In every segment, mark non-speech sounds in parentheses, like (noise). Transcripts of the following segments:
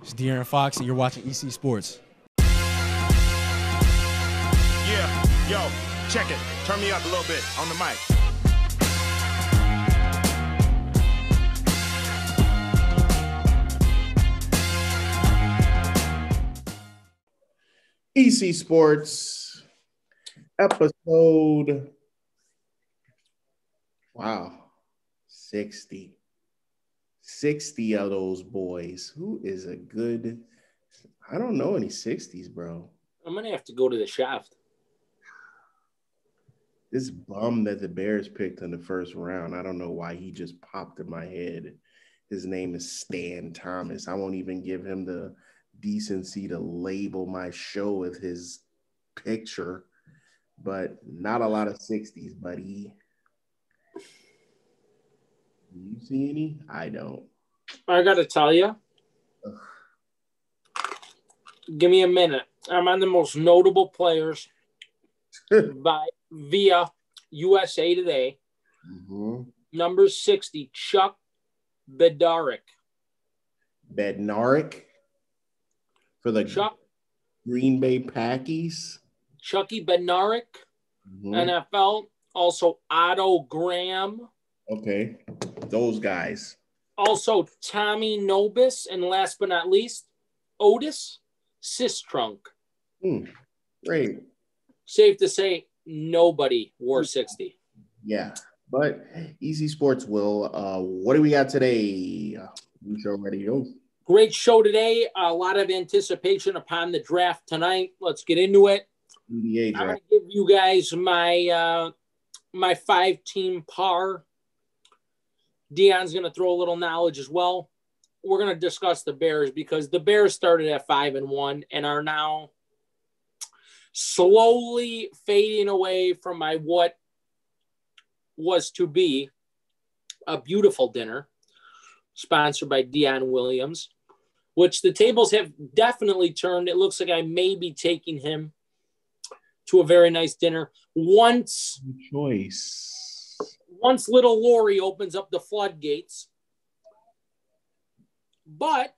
It's De'Aaron Fox, and you're watching EC Sports. Yeah, yo, check it. Turn me up a little bit on the mic. EC Sports episode. Wow, 60. 60 of those boys. Who is a good? I don't know any 60s, bro. I'm gonna have to go to the shaft. This bum that the Bears picked in the first round, I don't know why he just popped in my head. His name is Stan Thomas. I won't even give him the decency to label my show with his picture, but not a lot of 60s, buddy. Do you see any? I don't. I gotta tell you. Give me a minute. I'm on the most notable players (laughs) by via USA Today. Mm-hmm. Number 60, Chuck Bednarik. Bednarik for the Chuck Green Bay Packies. Chucky Bednarik, Mhm. NFL. Also Otto Graham. Okay, those guys. Also Tommy Nobis. And last but not least, Otis Sistrunk. Hmm. Great. Safe to say, nobody wore 60. Yeah, but EC Sports will. Uh, what do we got today? You show ready to go. Great show today. A lot of anticipation upon the draft tonight. Let's get into it. NBA I'm going to give you guys my uh, my five team par. Dion's going to throw a little knowledge as well. We're going to discuss the Bears because the Bears started at five and one and are now slowly fading away from my what was to be a beautiful dinner sponsored by Dion Williams, which the tables have definitely turned. It looks like I may be taking him to a very nice dinner once Choice. Once little Lori opens up the floodgates. But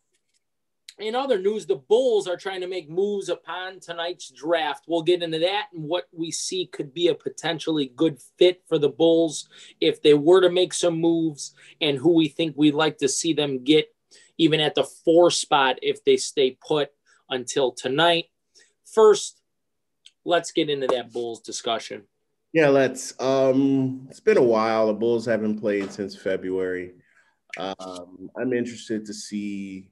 in other news, the Bulls are trying to make moves upon tonight's draft. We'll get into that and what we see could be a potentially good fit for the Bulls if they were to make some moves and who we think we'd like to see them get even at the four spot if they stay put until tonight. First, let's get into that Bulls discussion. Yeah, let's. Um, it's been a while. The Bulls haven't played since February. Um, I'm interested to see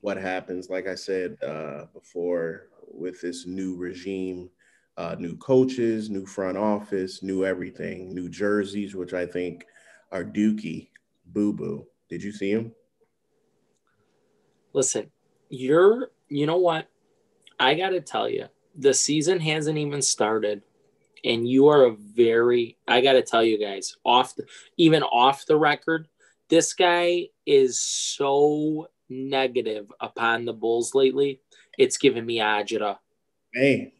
what happens. Like I said uh, before, with this new regime, uh, new coaches, new front office, new everything, new jerseys, which I think are Dookie Boo Boo. Did you see him? Listen, you're, you know what? I got to tell you, the season hasn't even started. And you are a very, I got to tell you guys, off, the, even off the record, this guy is so negative upon the Bulls lately. It's giving me agita. Hey,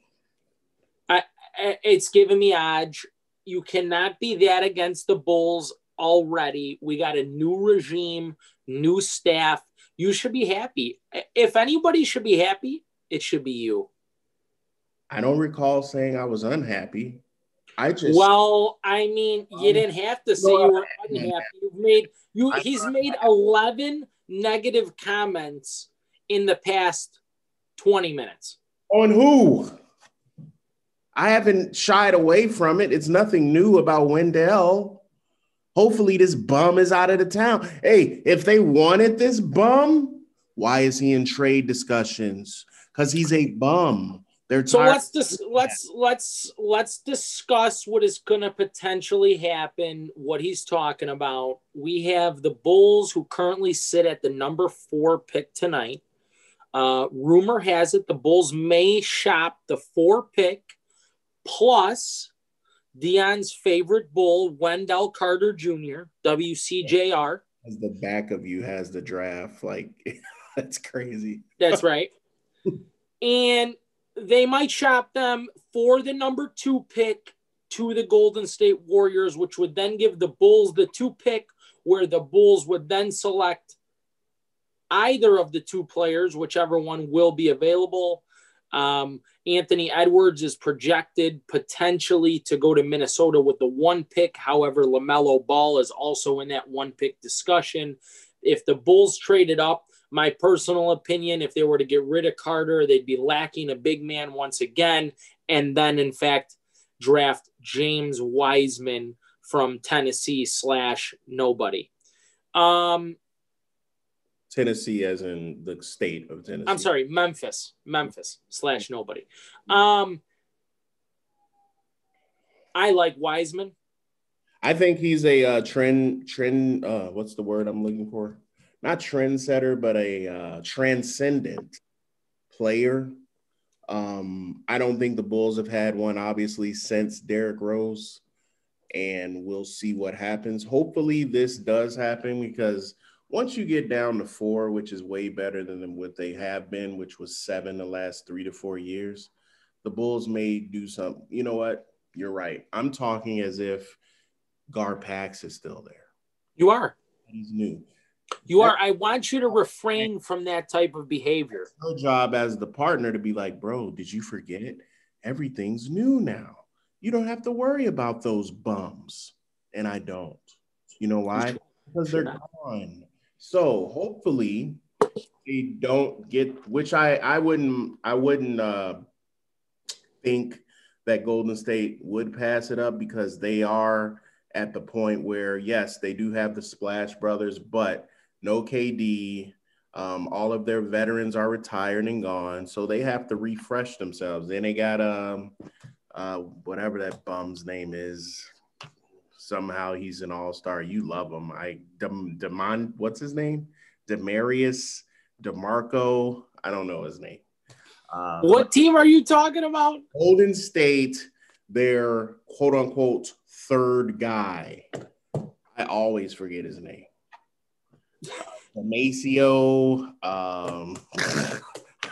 It's giving me ag. You cannot be that against the Bulls already. We got a new regime, new staff. You should be happy. If anybody should be happy, it should be you. I don't recall saying I was unhappy. I just Well, I mean, you Um, didn't have to say no, you were unhappy. You've made you. I- He's made eleven negative comments in the past twenty minutes. On who? I haven't shied away from it. It's nothing new about Wendell. Hopefully, this bum is out of the town. Hey, if they wanted this bum, why is he in trade discussions? Because he's a bum. They're So let's dis- let's let's let's discuss what is going to potentially happen. What he's talking about. We have the Bulls who currently sit at the number four pick tonight. Uh, rumor has it the Bulls may shop the four pick plus Dion's favorite Bull, Wendell Carter Jr., WCJR. As the back of you has the draft. Like (laughs) that's crazy. That's right. (laughs) and they might shop them for the number two pick to the Golden State Warriors, which would then give the Bulls the two pick, where the Bulls would then select either of the two players, whichever one will be available. Um, Anthony Edwards is projected potentially to go to Minnesota with the one pick. However, LaMelo Ball is also in that one pick discussion. If the Bulls traded up, my personal opinion, if they were to get rid of Carter, they'd be lacking a big man once again. And then, in fact, draft James Wiseman from Tennessee slash nobody. Um, Tennessee, as in the state of Tennessee. I'm sorry, Memphis, Memphis slash nobody. Um, I like Wiseman. I think he's a uh, trend trend. Uh, what's the word I'm looking for? Not trendsetter, but a uh, transcendent player. Um, I don't think the Bulls have had one, obviously, since Derrick Rose, and we'll see what happens. Hopefully, this does happen because once you get down to four, which is way better than what they have been, which was seven the last three to four years, the Bulls may do something. You know what? You're right. I'm talking as if Garpax is still there. You are. He's new. You are. I want you to refrain from that type of behavior. Your job as the partner to be like, bro, did you forget? Everything's new now. You don't have to worry about those bums. And I don't. You know why? Because they're gone. So hopefully they don't get which I I wouldn't I wouldn't uh think that Golden State would pass it up because they are at the point where yes, they do have the Splash Brothers, but no KD. Um, all of their veterans are retired and gone, so they have to refresh themselves. Then they got um, uh, whatever that bum's name is. Somehow he's an all star. You love him. I Dem, Demon, what's his name? Demarius Demarco. I don't know his name. Uh, what team are you talking about? Golden State. Their quote unquote third guy. I always forget his name. Maceo. Um, (laughs)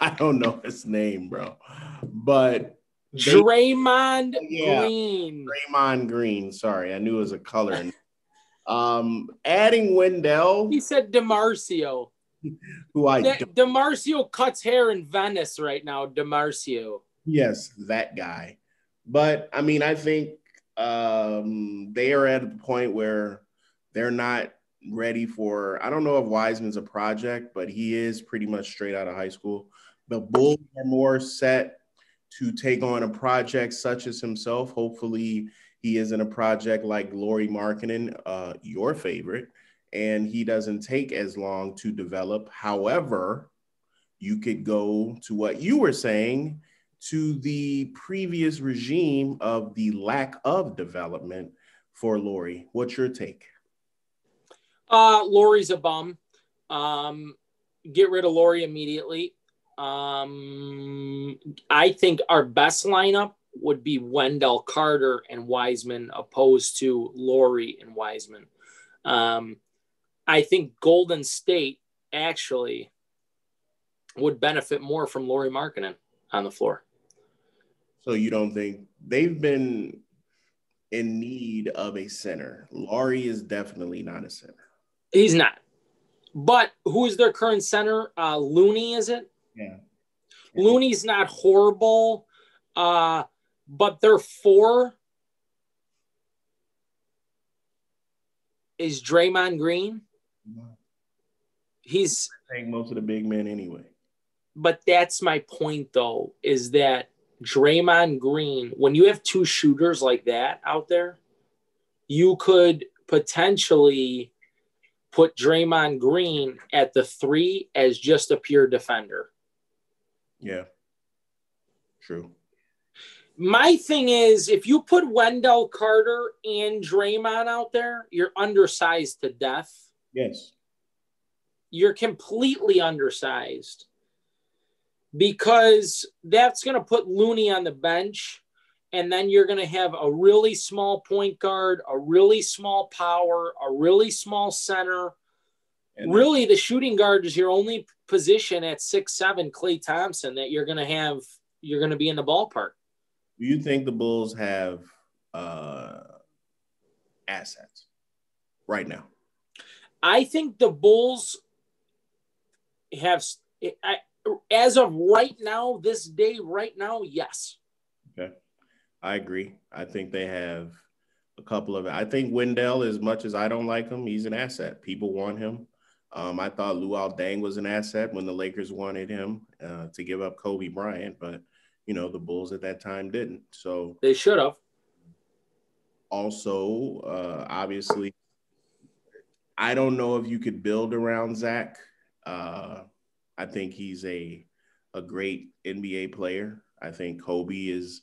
I don't know his name, bro. But they, Draymond yeah, Green. Draymond Green. Sorry, I knew it was a color. um, adding Wendell. He said Demarcio. Who I De- Demarcio cuts hair in Venice right now. Demarcio. Yes, that guy. But I mean, I think um, they are at a point where they're not ready for. I don't know if Wiseman's a project, but he is pretty much straight out of high school. The Bulls are more set to take on a project such as himself. Hopefully, he is in a project like Lauri Markkanen, uh, your favorite, and he doesn't take as long to develop. However, you could go to what you were saying to the previous regime of the lack of development for Lauri. What's your take? Uh, Lauri's a bum. Um, get rid of Lauri immediately. Um, I think our best lineup would be Wendell Carter and Wiseman, opposed to Lauri and Wiseman. Um, I think Golden State actually would benefit more from Lauri Markkanen on the floor. So you don't think they've been in need of a center? Lauri is definitely not a center. He's not. But who is their current center? Uh, Looney, is it? Yeah. Looney's not horrible, uh, but their four is Draymond Green. He's take most of the big men anyway. But that's my point, though, is that Draymond Green, when you have two shooters like that out there, you could potentially put Draymond Green at the three as just a pure defender. Yeah. True. My thing is, if you put Wendell Carter and Draymond out there, you're undersized to death. Yes. You're completely undersized because that's going to put Looney on the bench. And then you're going to have a really small point guard, a really small power, a really small center. And really, the shooting guard is your only position at six seven, Klay Thompson, that you're going to have. You're going to be in the ballpark. Do you think the Bulls have uh, assets right now? I think the Bulls have I, as of right now, this day, right now, yes. Okay, I agree. I think they have a couple of. I think Wendell, as much as I don't like him, he's an asset. People want him. Um, I thought Luol Deng was an asset when the Lakers wanted him uh, to give up Kobe Bryant, but you know the Bulls at that time didn't. So they should have. Also, uh, obviously, I don't know if you could build around Zach. Uh, I think he's a a great NBA player. I think Coby is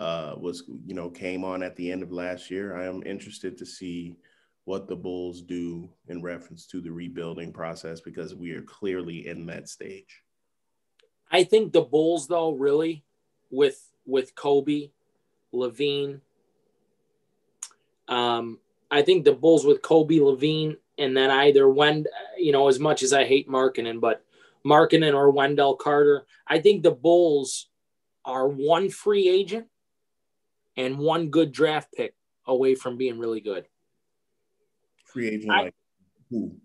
uh, was you know came on at the end of last year. I am interested to see what the Bulls do in reference to the rebuilding process because we are clearly in that stage. I think the Bulls, though, really with with Coby, LaVine. Um, I think the Bulls with Coby, LaVine, and then either when you know, as much as I hate Markkanen, but Markkanen or Wendell Carter, I think the Bulls are one free agent and one good draft pick away from being really good. Free agent I, like who?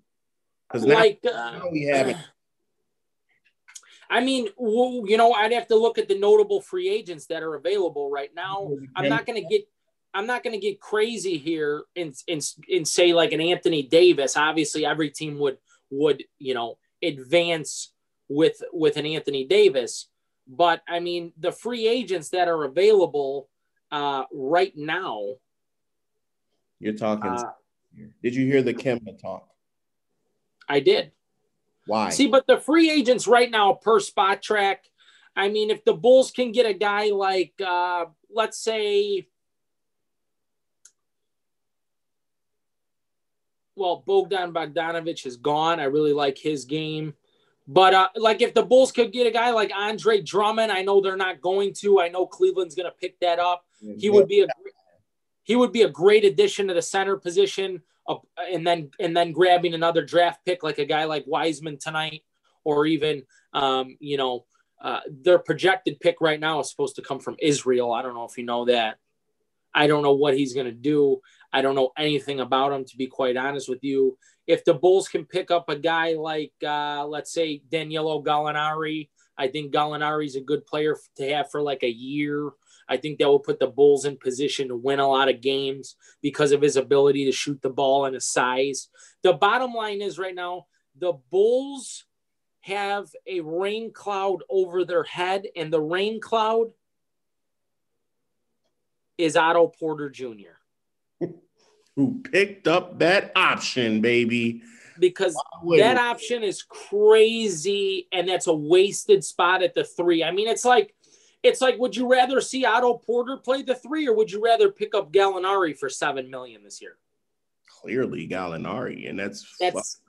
Because like now, uh, we have it. (sighs) I mean, you know, I'd have to look at the notable free agents that are available right now. I'm not going to get I'm not going to get crazy here and, and and say like an Anthony Davis. Obviously, every team would would you know advance with with an Anthony Davis, but I mean the free agents that are available uh, right now. You're talking. Uh, did you hear the Kemba talk? I did. Why? See, but the free agents right now per Spotrac. I mean, if the Bulls can get a guy like, uh, let's say, well, Bogdan Bogdanovich is gone. I really like his game. But uh, like if the Bulls could get a guy like Andre Drummond, I know they're not going to. I know Cleveland's going to pick that up. He would be a he would be a great addition to the center position, uh, and then and then grabbing another draft pick like a guy like Wiseman tonight, or even um, you know uh, their projected pick right now is supposed to come from Israel. I don't know if you know that. I don't know what he's going to do. I don't know anything about him, to be quite honest with you. If the Bulls can pick up a guy like, uh, let's say, Danilo Gallinari, I think Gallinari is a good player to have for like a year. I think that will put the Bulls in position to win a lot of games because of his ability to shoot the ball and his size. The bottom line is right now, the Bulls have a rain cloud over their head, and the rain cloud is Otto Porter Jr. (laughs) Who picked up that option, baby? Because that option is crazy, and that's a wasted spot at the three. I mean, it's like it's like, would you rather see Otto Porter play the three, or would you rather pick up Gallinari for seven million this year? Clearly, Gallinari, and that's that's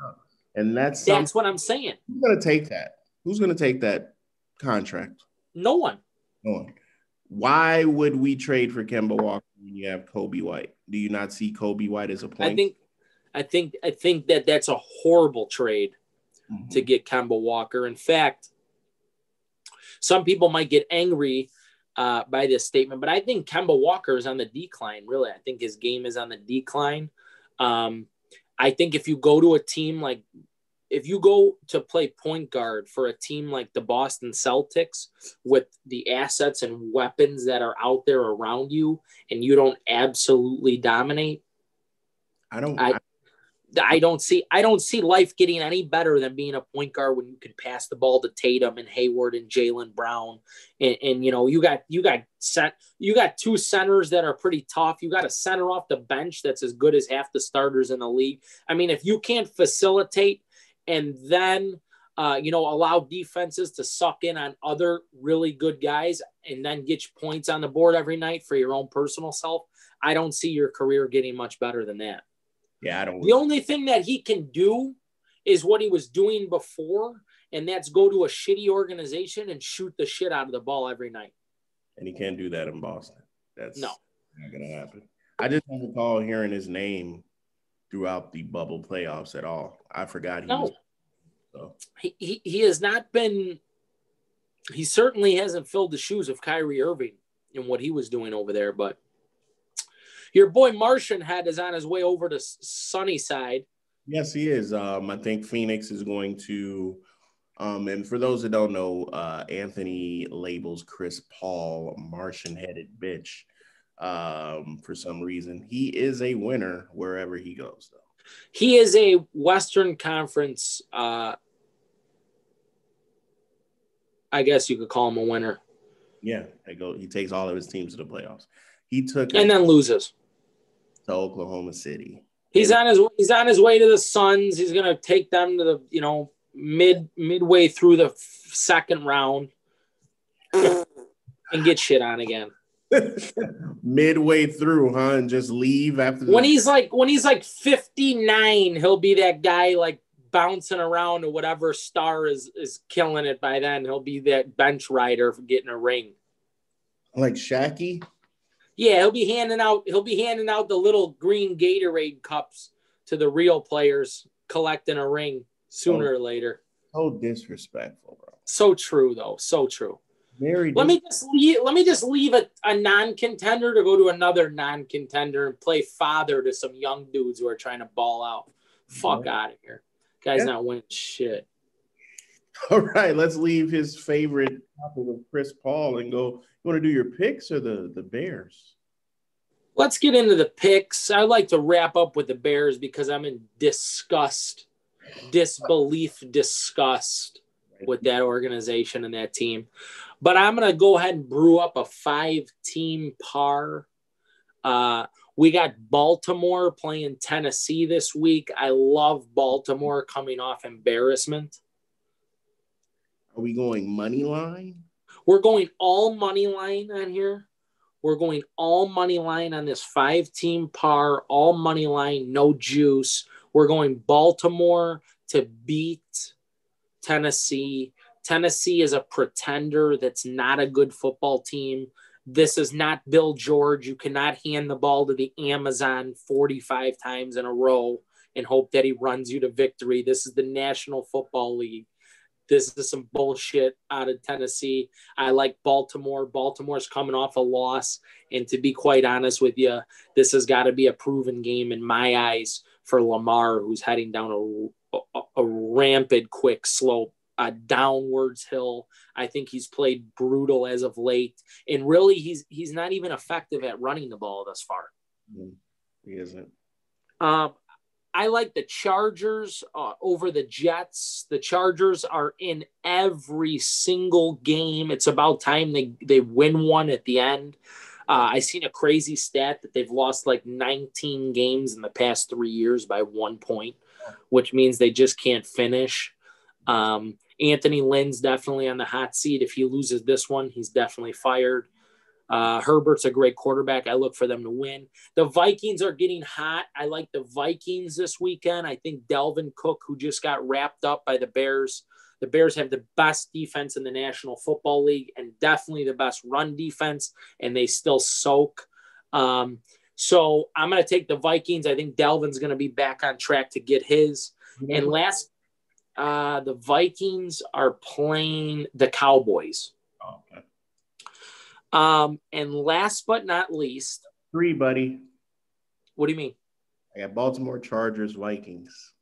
and that's that's what I'm saying. Who's gonna take that? Who's gonna take that contract? No one. No one. Why would we trade for Kemba Walker when you have Coby White? Do you not see Coby White as a point? I think, I think, I think that that's a horrible trade mm-hmm. to get Kemba Walker. In fact, some people might get angry uh, by this statement, but I think Kemba Walker is on the decline. Really, I think his game is on the decline. Um, I think if you go to a team like if you go to play point guard for a team like the Boston Celtics with the assets and weapons that are out there around you and you don't absolutely dominate, I don't I, I don't see I don't see life getting any better than being a point guard when you can pass the ball to Tatum and Hayward and Jaylen Brown and, and, you know you got you got set you got two centers that are pretty tough. You got a center off the bench that's as good as half the starters in the league. I mean, if you can't facilitate and then uh, you know allow defenses to suck in on other really good guys and then get points on the board every night for your own personal self, I don't see your career getting much better than that. Yeah, I don't. The only thing that he can do is what he was doing before, and that's go to a shitty organization and shoot the shit out of the ball every night. And he can't do that in Boston. That's no, not gonna happen. I just don't recall hearing his name throughout the bubble playoffs at all. I forgot he no. was. So. He, he, he has not been. He certainly hasn't filled the shoes of Kyrie Irving in what he was doing over there, but your boy Martian Head is on his way over to Sunnyside. Yes, he is. Um, I think Phoenix is going to Um, and for those that don't know, uh, Anthony labels Chris Paul Martian headed bitch um, for some reason. He is a winner wherever he goes, though. He is a Western Conference. Uh, I guess you could call him a winner. Yeah, I go. He takes all of his teams to the playoffs. He took and then loses to Oklahoma City. He's on his he's on his way to the Suns. He's gonna take them to the you know mid midway through the second round and get shit on again. (laughs) midway through, huh? And just leave after the- when he's like when he's like 59, he'll be that guy like bouncing around or whatever star is is killing it by then. He'll be that bench rider for getting a ring. Like Shacky? Yeah, he'll be handing out he'll be handing out the little green Gatorade cups to the real players collecting a ring sooner oh, or later. So disrespectful, bro. So true though. So true. Very let me just leave, let me just leave a, a non-contender to go to another non-contender and play father to some young dudes who are trying to ball out. Fuck yeah. out of here. Guy's yeah. not winning shit. (laughs) All right, let's leave his favorite topic of Chris Paul and go. You want to do your picks or the the Bears? Let's get into the picks. I like to wrap up with the Bears because I'm in disgust, disbelief, disgust with that organization and that team. But I'm going to go ahead and brew up a five team par. Uh, we got Baltimore playing Tennessee this week. I love Baltimore coming off embarrassment. Are we going money line? We're going all money line on here. We're going all money line on this five team par, all money line, no juice. We're going Baltimore to beat Tennessee. Tennessee is a pretender that's not a good football team. This is not Bill George. You cannot hand the ball to the Amazon 45 times in a row and hope that he runs you to victory. This is the National Football League. This is some bullshit out of Tennessee. I like Baltimore. Baltimore's coming off a loss. And to be quite honest with you, this has got to be a proven game in my eyes for Lamar, who's heading down a, a, a rampant quick slope a downwards hill. I think he's played brutal as of late, and really, he's he's not even effective at running the ball thus far. He isn't. Um, I like the Chargers uh, over the Jets. The Chargers are in every single game. It's about time they they win one at the end. Uh, I seen a crazy stat that they've lost like 19 games in the past three years by one point, which means they just can't finish. Um, Anthony Lynn's definitely on the hot seat. If he loses this one, he's definitely fired. Uh, Herbert's a great quarterback. I look for them to win. The Vikings are getting hot. I like the Vikings this weekend. I think Dalvin Cook, who just got wrapped up by the Bears, the Bears have the best defense in the National Football League and definitely the best run defense, and they still soak. Um, so I'm going to take the Vikings. I think Dalvin's going to be back on track to get his. And last uh, the Vikings are playing the Cowboys. Oh, okay. Um, and last but not least, three, buddy. What do you mean? I got Baltimore Chargers, Vikings.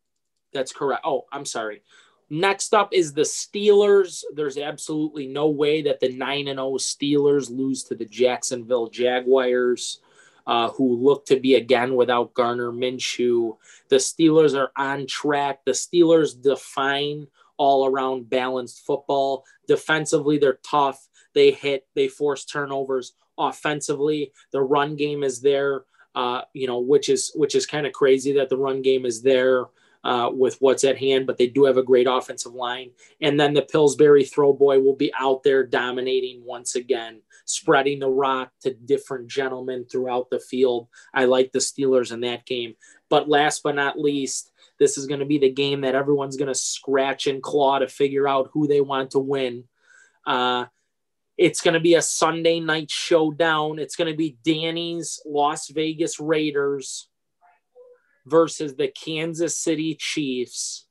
That's correct. Oh, I'm sorry. Next up is the Steelers. There's absolutely no way that the 9 and 0 Steelers lose to the Jacksonville Jaguars uh, who look to be again without Gardner Minshew. The Steelers are on track. The Steelers define all around balanced football. Defensively, they're tough. They hit, they force turnovers. Offensively, the run game is there. Uh, you know, which is which is kind of crazy that the run game is there uh, with what's at hand, but they do have a great offensive line. And then the Pillsbury throw boy will be out there dominating once again, spreading the rock to different gentlemen throughout the field. I like the Steelers in that game. But last but not least, this is going to be the game that everyone's going to scratch and claw to figure out who they want to win. Uh, it's going to be a Sunday night showdown. It's going to be Danny's Las Vegas Raiders versus the Kansas City Chiefs.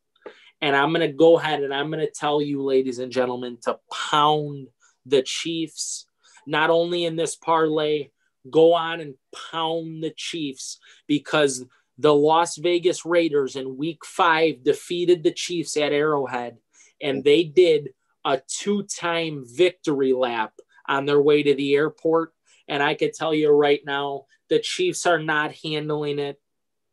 And I'm going to go ahead and I'm going to tell you, ladies and gentlemen, to pound the Chiefs, not only in this parlay, go on and pound the Chiefs because the Las Vegas Raiders in week five defeated the Chiefs at Arrowhead. and they did a two-time victory lap on their way to the airport. And I could tell you right now, the Chiefs are not handling it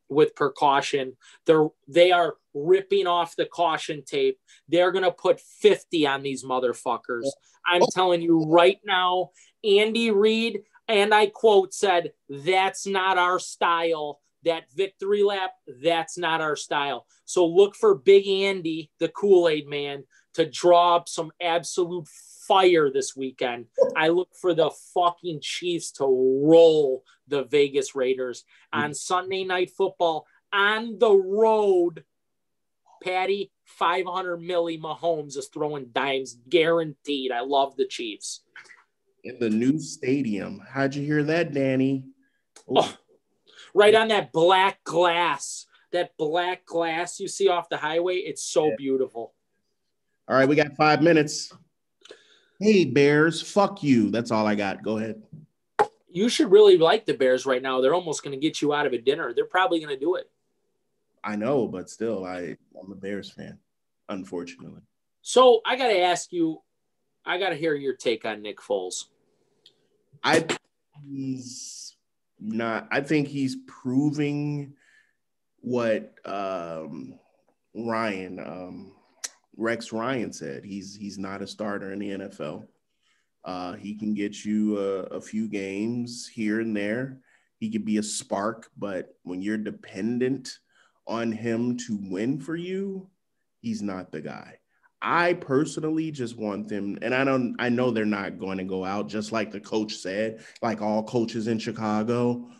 with precaution. They're they are ripping off the caution tape. They're gonna put 50 on these motherfuckers. I'm oh. telling you right now, Andy Reid, and I quote said, that's not our style. That victory lap, that's not our style. So look for Big Andy, the Kool-Aid man, to draw up some absolute fire this weekend. I look for the fucking Chiefs to roll the Vegas Raiders on Sunday night football on the road. Patty, 500 milli Mahomes is throwing dimes guaranteed. I love the Chiefs. In the new stadium. How'd you hear that, Danny? Oh, right on that black glass. That black glass you see off the highway. It's so Yeah. beautiful. All right, we got five minutes. Hey, Bears, fuck you. That's all I got. Go ahead. You should really like the Bears right now. They're almost going to get you out of a dinner. They're probably going to do it. I know, but still, I, I'm a Bears fan, unfortunately. So I got to ask you, I got to hear your take on Nick Foles. I he's not. I think he's proving what um, Ryan um, Rex Ryan said. He's he's not a starter in the NFL. Uh, he can get you a, a few games here and there. He could be a spark, but when you're dependent on him to win for you, he's not the guy. I personally just want them, and I don't, I know they're not going to go out just like the coach said, like all coaches in Chicago.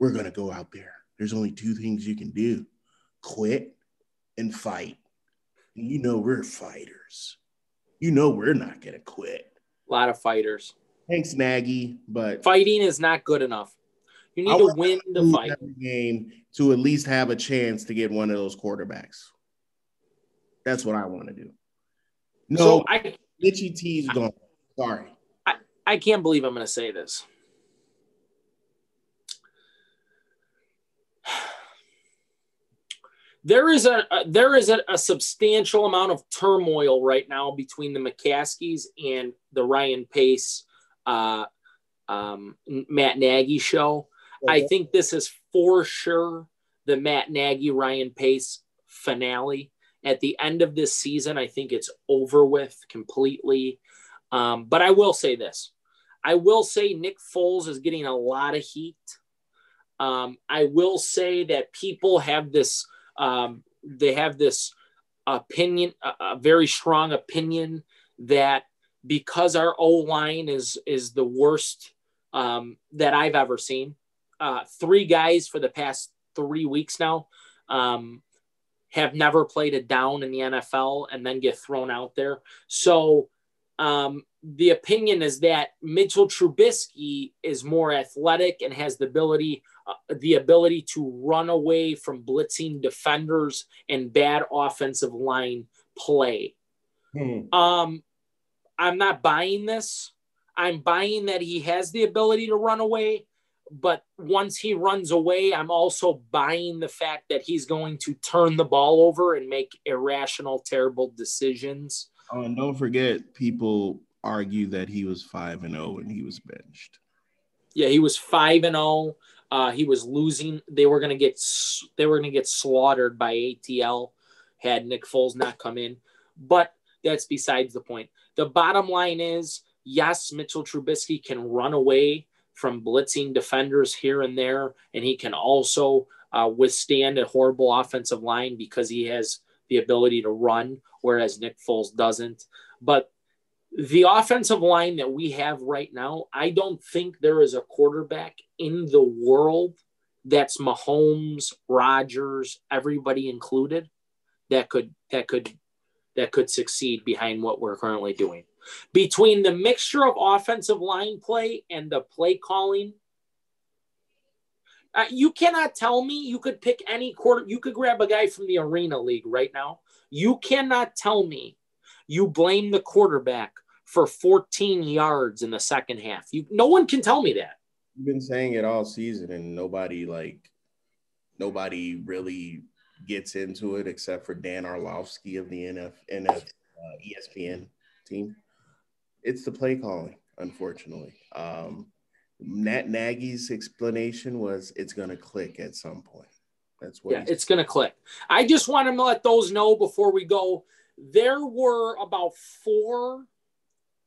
We're going to go out there. There's only two things you can do quit and fight. You know, we're fighters. You know, we're not going to quit. A lot of fighters. Thanks, Nagy, but Fighting is not good enough. You need I to win the fight. game to at least have a chance to get one of those quarterbacks. That's what I want to do. No, So I, Itchy T's gone. Sorry. I can't believe I'm going to say this. There is a, a there is a, a substantial amount of turmoil right now between the McCaskeys and the Ryan Pace, uh, um, Matt Nagy show. I think this is for sure the Matt Nagy Ryan Pace finale. At the end of this season, I think it's over with completely. Um, but I will say this I will say Nick Foles is getting a lot of heat. Um, I will say that people have this, um, they have this opinion, a, a very strong opinion that because our O line is is the worst um, that I've ever seen. Uh, three guys for the past three weeks now um, have never played a down in the NFL and then get thrown out there. So um, the opinion is that Mitchell Trubisky is more athletic and has the ability uh, the ability to run away from blitzing defenders and bad offensive line play. Hmm. Um, I'm not buying this. I'm buying that he has the ability to run away, but once he runs away, I'm also buying the fact that he's going to turn the ball over and make irrational, terrible decisions. Oh, and don't forget, people argue that he was five and zero and he was benched. Yeah, he was five and zero. Uh, he was losing. They were going to get they were going to get slaughtered by ATL had Nick Foles not come in. But that's besides the point. The bottom line is, yes, Mitchell Trubisky can run away from blitzing defenders here and there, and he can also uh, withstand a horrible offensive line because he has the ability to run, whereas Nick Foles doesn't. But the offensive line that we have right now, I don't think there is a quarterback in the world that's Mahomes, Rodgers, everybody included that could that could that could succeed behind what we're currently doing. Between the mixture of offensive line play and the play calling, uh, you cannot tell me you could pick any quarter. You could grab a guy from the Arena League right now. You cannot tell me you blame the quarterback for 14 yards in the second half. You, no one can tell me that. You've been saying it all season, and nobody like nobody really gets into it except for Dan Orlovsky of the NF, NF uh, ESPN team. It's the play calling, unfortunately. Um, Nat Nagy's explanation was it's going to click at some point. That's what. Yeah, it's going to click. I just want to let those know before we go. There were about four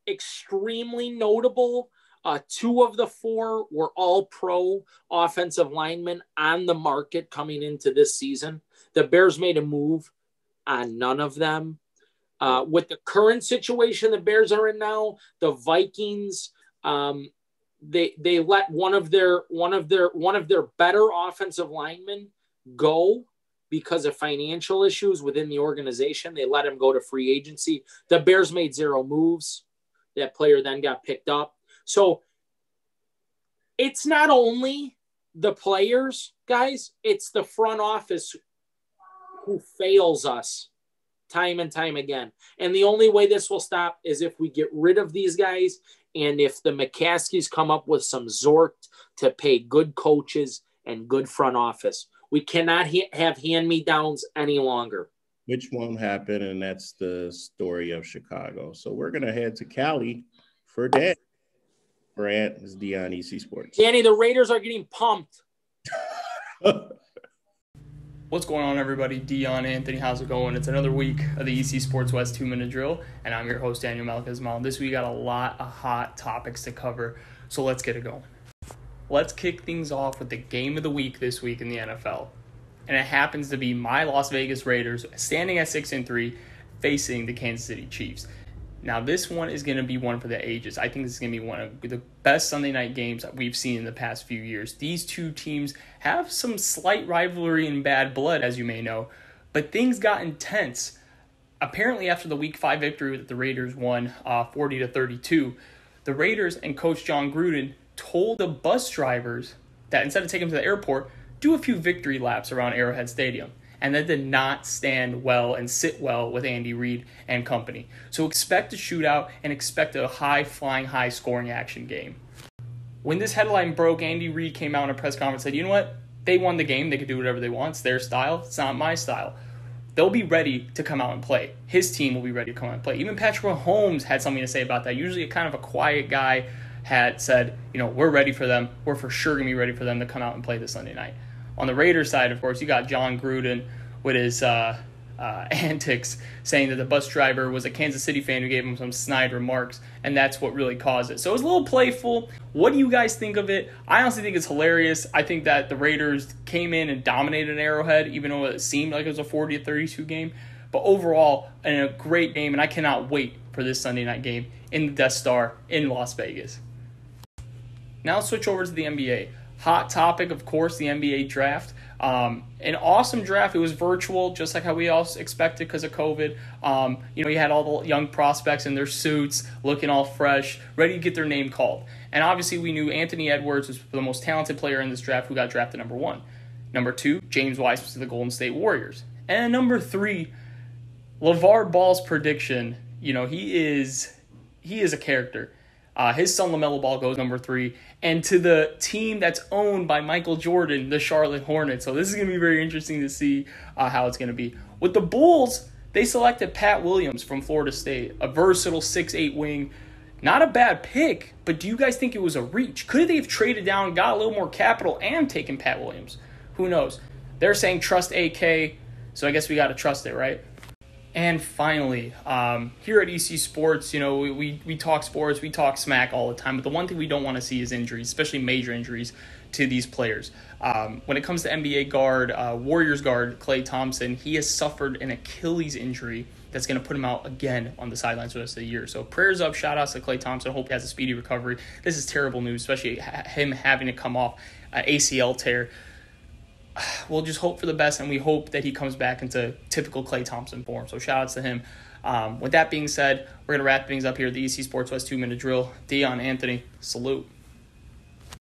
extremely notable. Uh, two of the four were all pro offensive linemen on the market coming into this season. The Bears made a move on none of them. Uh, with the current situation the Bears are in now, the Vikings um, they they let one of their one of their one of their better offensive linemen go because of financial issues within the organization. They let him go to free agency. The Bears made zero moves. That player then got picked up. So it's not only the players, guys, it's the front office who fails us time and time again. And the only way this will stop is if we get rid of these guys and if the McCaskeys come up with some Zort to pay good coaches and good front office. We cannot ha- have hand me downs any longer. Which won't happen, and that's the story of Chicago. So we're gonna head to Cali for that. Grant is Dion EC Sports. Danny, the Raiders are getting pumped. (laughs) What's going on, everybody? Dion Anthony, how's it going? It's another week of the EC Sports West two minute drill, and I'm your host, Daniel Malkazmal. This week, got a lot of hot topics to cover, so let's get it going. Let's kick things off with the game of the week this week in the NFL, and it happens to be my Las Vegas Raiders standing at six and three, facing the Kansas City Chiefs. Now, this one is going to be one for the ages. I think this is going to be one of the best Sunday night games that we've seen in the past few years. These two teams have some slight rivalry and bad blood, as you may know, but things got intense. Apparently, after the Week Five victory that the Raiders won, uh, forty to thirty-two, the Raiders and Coach Jon Gruden told the bus drivers that instead of taking them to the airport, do a few victory laps around Arrowhead Stadium and that did not stand well and sit well with Andy Reid and company. So expect a shootout and expect a high flying, high scoring action game. When this headline broke, Andy Reid came out in a press conference and said, you know what? They won the game. They could do whatever they want. It's their style. It's not my style. They'll be ready to come out and play. His team will be ready to come out and play. Even Patrick Mahomes had something to say about that. Usually, a kind of a quiet guy had said, you know, we're ready for them. We're for sure to be ready for them to come out and play this Sunday night. On the Raiders side, of course, you got Jon Gruden with his uh, uh, (laughs) antics, saying that the bus driver was a Kansas City fan who gave him some snide remarks, and that's what really caused it. So it was a little playful. What do you guys think of it? I honestly think it's hilarious. I think that the Raiders came in and dominated Arrowhead, even though it seemed like it was a 40 32 game. But overall, a great game, and I cannot wait for this Sunday night game in the Death Star in Las Vegas. Now switch over to the NBA. Hot topic, of course, the NBA draft. Um, an awesome draft. It was virtual, just like how we all expected because of COVID. Um, you know, you had all the young prospects in their suits, looking all fresh, ready to get their name called. And obviously, we knew Anthony Edwards was the most talented player in this draft who got drafted number one. Number two, James Wiseman to the Golden State Warriors. And number three, LaVar Ball's prediction. You know, he is he is a character. Uh, his son LaMelo Ball goes number three, and to the team that's owned by Michael Jordan, the Charlotte Hornets. So this is going to be very interesting to see uh, how it's going to be. With the Bulls, they selected Pat Williams from Florida State, a versatile six-eight wing. Not a bad pick, but do you guys think it was a reach? Could they have traded down, got a little more capital, and taken Pat Williams? Who knows? They're saying trust AK, so I guess we got to trust it, right? And finally, um, here at EC Sports, you know, we, we, we talk sports, we talk smack all the time, but the one thing we don't want to see is injuries, especially major injuries to these players. Um, when it comes to NBA guard, uh, Warriors guard Klay Thompson, he has suffered an Achilles injury that's going to put him out again on the sidelines for the rest of the year. So prayers up, shout outs to Klay Thompson. Hope he has a speedy recovery. This is terrible news, especially him having to come off an ACL tear (sighs) we'll just hope for the best, and we hope that he comes back into typical Klay Thompson form. So shout outs to him. Um, with that being said, we're going to wrap things up here at the EC Sports West two minute drill. Dion Anthony, salute.